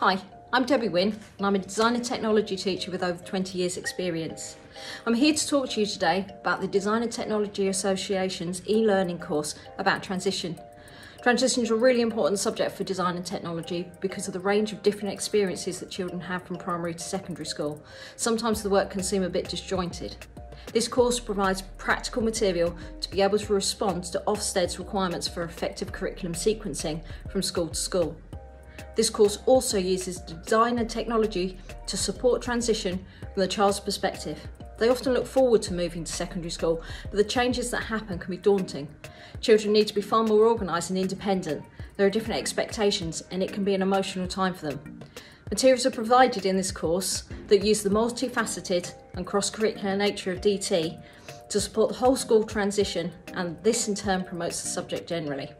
Hi, I'm Debbie Wynn and I'm a design and technology teacher with over 20 years experience. I'm here to talk to you today about the Design and Technology Association's e-learning course about transition. Transition is a really important subject for design and technology because of the range of different experiences that children have from primary to secondary school. Sometimes the work can seem a bit disjointed. This course provides practical material to be able to respond to Ofsted's requirements for effective curriculum sequencing from school to school. This course also uses design and technology to support transition from the child's perspective. They often look forward to moving to secondary school, but the changes that happen can be daunting. Children need to be far more organised and independent. There are different expectations and it can be an emotional time for them. Materials are provided in this course that use the multifaceted and cross-curricular nature of DT to support the whole school transition and this in turn promotes the subject generally.